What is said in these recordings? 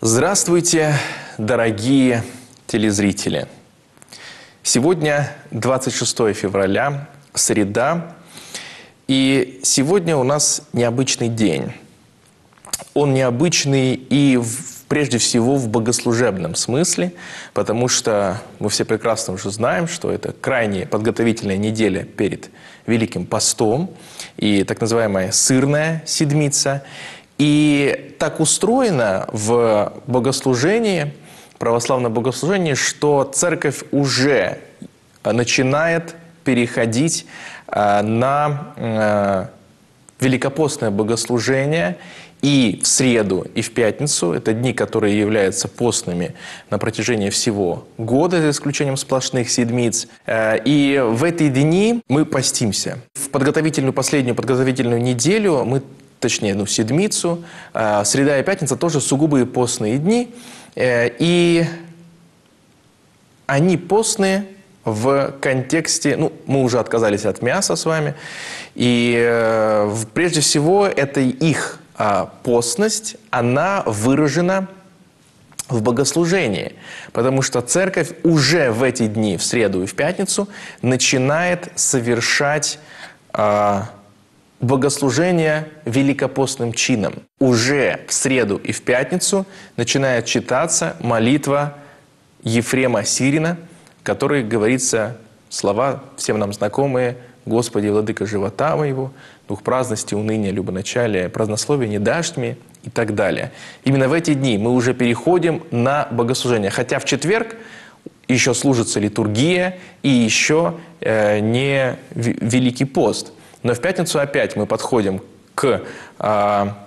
Здравствуйте, дорогие телезрители! Сегодня 26 февраля, среда, и сегодня у нас необычный день. Он необычный и в, прежде всего в богослужебном смысле, потому что мы все прекрасно уже знаем, что это крайне подготовительная неделя перед Великим постом и так называемая сырная седмица – и так устроено в богослужении, православном богослужении, что церковь уже начинает переходить э, на э, великопостное богослужение и в среду, и в пятницу. Это дни, которые являются постными на протяжении всего года, за исключением сплошных седмиц. Э, и в эти дни мы постимся. В подготовительную, последнюю подготовительную неделю мы точнее, ну, седмицу. А, среда и пятница тоже сугубые постные дни. Э, и они постные в контексте, ну, мы уже отказались от мяса с вами, и э, прежде всего это их а, постность, она выражена в богослужении, потому что церковь уже в эти дни, в среду и в пятницу, начинает совершать а, богослужение великопостным чином. Уже в среду и в пятницу начинает читаться молитва Ефрема Сирина, в которой говорится слова всем нам знакомые «Господи, владыка живота моего, дух праздности, уныния, любоначалия, празднословия не дашь мне» и так далее. Именно в эти дни мы уже переходим на богослужение. Хотя в четверг еще служится литургия и еще э, не Великий пост – но в пятницу опять мы подходим к а,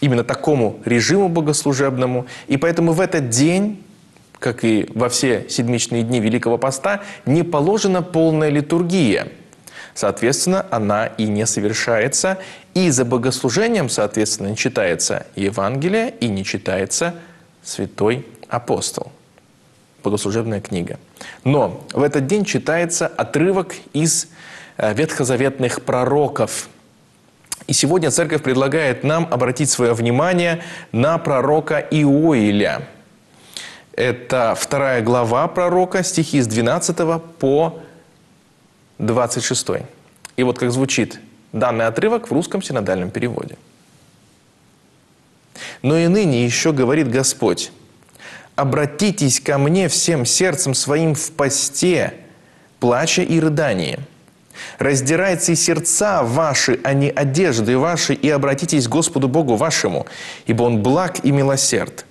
именно такому режиму богослужебному. И поэтому в этот день, как и во все седмичные дни Великого Поста, не положена полная литургия. Соответственно, она и не совершается. И за богослужением, соответственно, не читается Евангелие и не читается Святой Апостол. Богослужебная книга. Но в этот день читается отрывок из ветхозаветных пророков. И сегодня церковь предлагает нам обратить свое внимание на пророка Иоиля. Это вторая глава пророка, стихи с 12 по 26. И вот как звучит данный отрывок в русском синодальном переводе. «Но и ныне еще говорит Господь, обратитесь ко мне всем сердцем своим в посте, плача и рыдании, Раздирайте сердца ваши, а не одежды ваши, и обратитесь к Господу Богу вашему, ибо Он благ и милосерд,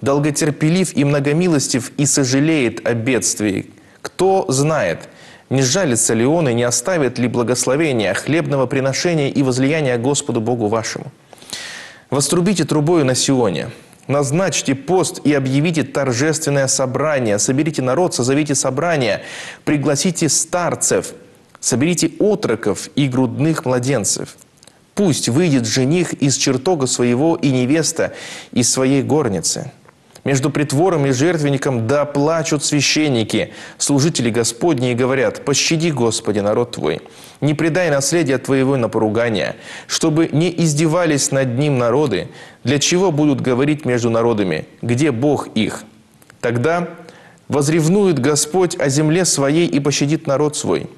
долготерпелив и многомилостив, и сожалеет о бедствии. Кто знает, не жалится ли Он и не оставит ли благословения, хлебного приношения и возлияния Господу Богу вашему? Вострубите трубою на Сионе, Назначьте пост и объявите торжественное собрание. Соберите народ, созовите собрание. Пригласите старцев – Соберите отроков и грудных младенцев. Пусть выйдет жених из чертога своего и невеста из своей горницы. Между притвором и жертвенником да плачут священники, служители Господни, и говорят, «Пощади, Господи, народ Твой, не предай наследие Твоего на поругание, чтобы не издевались над ним народы, для чего будут говорить между народами, где Бог их? Тогда возревнует Господь о земле своей и пощадит народ свой».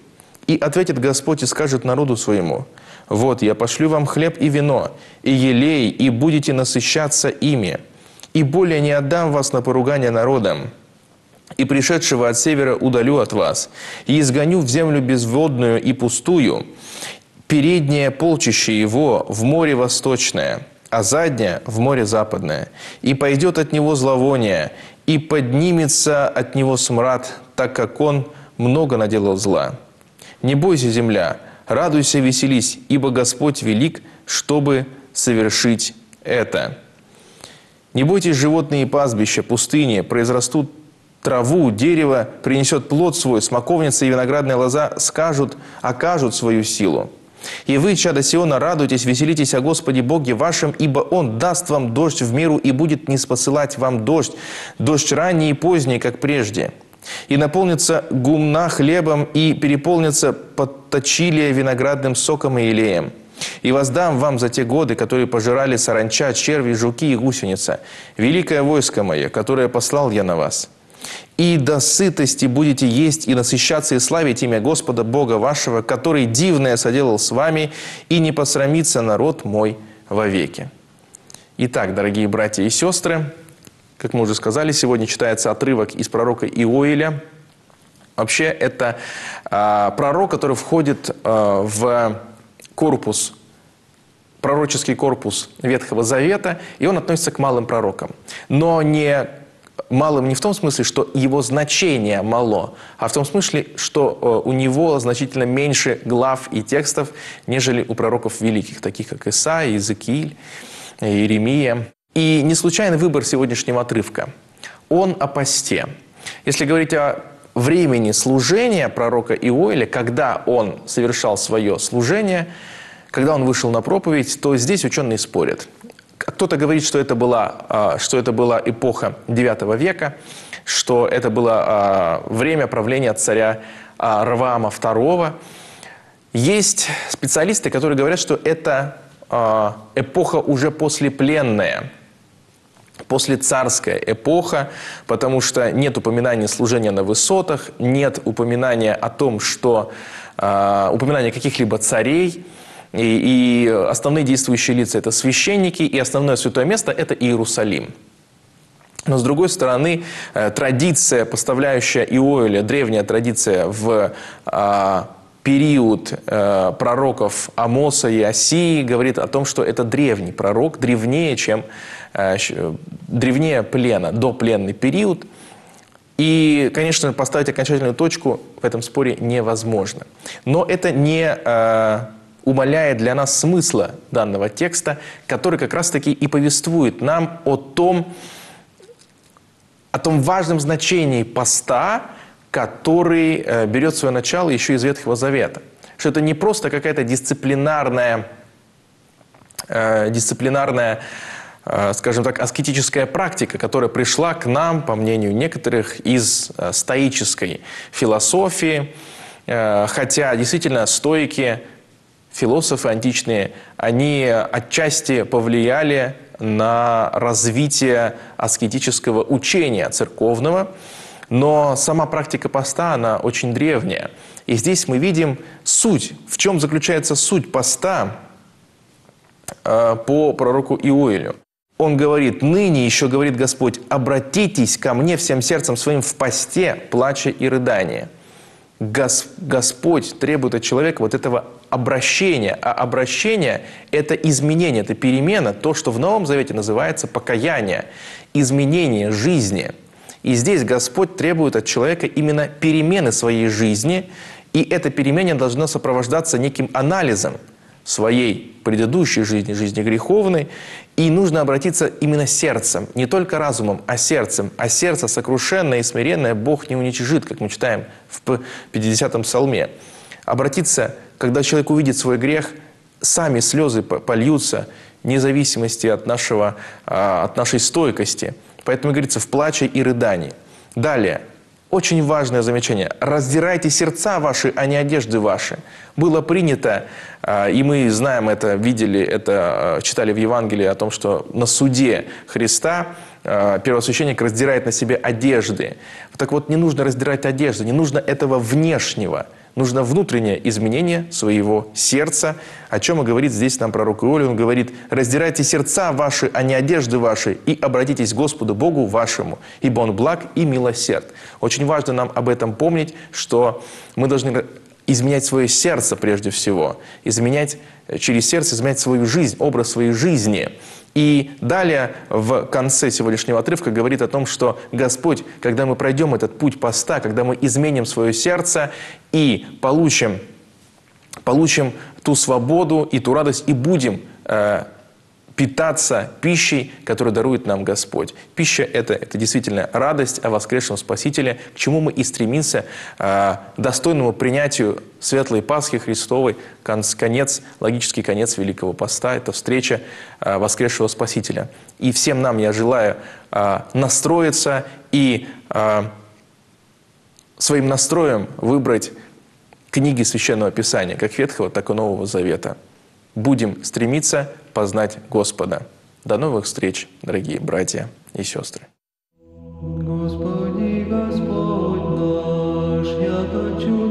И ответит Господь и скажет народу своему, «Вот я пошлю вам хлеб и вино, и елей, и будете насыщаться ими, и более не отдам вас на поругание народам, и пришедшего от севера удалю от вас, и изгоню в землю безводную и пустую, переднее полчище его в море восточное, а заднее в море западное, и пойдет от него зловоние, и поднимется от него смрад, так как он много наделал зла». Не бойся, земля, радуйся, веселись, ибо Господь велик, чтобы совершить это. Не бойтесь животные пастбища, пустыни, произрастут траву, дерево принесет плод свой, смоковница и виноградная лоза скажут, окажут свою силу. И вы, чадо Сиона, радуйтесь, веселитесь о Господе Боге вашем, ибо Он даст вам дождь в миру и будет не спосылать вам дождь, дождь ранний и поздний, как прежде и наполнится гумна хлебом, и переполнится подточилие виноградным соком и илеем. и воздам вам за те годы, которые пожирали саранча, черви, жуки и гусеница, великое войско мое, которое послал я на вас. И до сытости будете есть и насыщаться и славить имя Господа Бога вашего, который дивное соделал с вами, и не посрамится народ мой вовеки». Итак, дорогие братья и сестры, как мы уже сказали, сегодня читается отрывок из пророка Иоиля. Вообще, это э, пророк, который входит э, в корпус, пророческий корпус Ветхого Завета, и он относится к малым пророкам. Но не малым не в том смысле, что его значение мало, а в том смысле, что э, у него значительно меньше глав и текстов, нежели у пророков великих, таких как Исаия, Иезекииль, Иеремия. И не случайный выбор сегодняшнего отрывка. Он о посте. Если говорить о времени служения пророка Иоиля, когда он совершал свое служение, когда он вышел на проповедь, то здесь ученые спорят. Кто-то говорит, что это была, а, что это была эпоха IX века, что это было а, время правления царя а, Раваама II. Есть специалисты, которые говорят, что это эпоха уже послепленная, после царская эпоха, потому что нет упоминания служения на высотах, нет упоминания о том, что упоминания каких-либо царей – и, и основные действующие лица – это священники, и основное святое место – это Иерусалим. Но с другой стороны, э, традиция, поставляющая Иоиля, древняя традиция в а, период э, пророков Амоса и Осии говорит о том, что это древний пророк, древнее, чем э, древнее плена, допленный период. И, конечно, поставить окончательную точку в этом споре невозможно. Но это не умаляет для нас смысла данного текста, который как раз-таки и повествует нам о том, о том важном значении поста, который э, берет свое начало еще из Ветхого Завета. Что это не просто какая-то дисциплинарная, э, дисциплинарная э, скажем так, аскетическая практика, которая пришла к нам, по мнению некоторых, из стоической философии, хотя действительно стойки философы античные, они отчасти повлияли на развитие аскетического учения церковного, но сама практика поста, она очень древняя. И здесь мы видим суть, в чем заключается суть поста э, по пророку Иоилю. Он говорит, ныне еще говорит Господь, обратитесь ко мне всем сердцем своим в посте, плача и рыдания. Господь требует от человека вот этого обращения. А обращение – это изменение, это перемена, то, что в Новом Завете называется покаяние, изменение жизни. И здесь Господь требует от человека именно перемены своей жизни, и эта перемена должна сопровождаться неким анализом своей предыдущей жизни, жизни греховной, и нужно обратиться именно сердцем, не только разумом, а сердцем. А сердце сокрушенное и смиренное Бог не уничижит, как мы читаем в 50-м псалме. Обратиться, когда человек увидит свой грех, сами слезы польются, вне зависимости от, нашего, а, от нашей стойкости. Поэтому говорится в плаче и рыдании. Далее, очень важное замечание. Раздирайте сердца ваши, а не одежды ваши. Было принято, а, и мы знаем это, видели это, а, читали в Евангелии о том, что на суде Христа а, первосвященник раздирает на себе одежды. Так вот, не нужно раздирать одежды, не нужно этого внешнего – Нужно внутреннее изменение своего сердца, о чем и говорит здесь нам пророк Иоли. Он говорит, раздирайте сердца ваши, а не одежды ваши, и обратитесь к Господу Богу вашему, ибо Он благ и милосерд. Очень важно нам об этом помнить, что мы должны изменять свое сердце прежде всего, изменять через сердце, изменять свою жизнь, образ своей жизни – и далее в конце сегодняшнего отрывка говорит о том, что Господь, когда мы пройдем этот путь поста, когда мы изменим свое сердце и получим, получим ту свободу и ту радость, и будем э, питаться пищей, которую дарует нам Господь. Пища это, – это действительно радость о воскресшем Спасителе, к чему мы и стремимся, э, достойному принятию Светлой Пасхи Христовой, конец, логический конец Великого Поста – это встреча э, воскресшего Спасителя. И всем нам я желаю э, настроиться и э, своим настроем выбрать книги Священного Писания, как Ветхого, так и Нового Завета – будем стремиться познать Господа. До новых встреч, дорогие братья и сестры. Господи, Господь наш, яко чудо